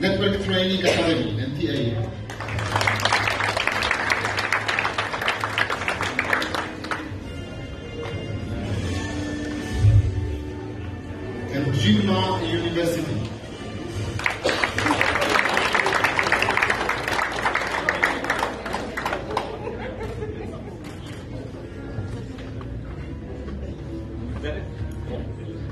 Network Training Academy, NTA. and Jimma University. Is it? Yeah.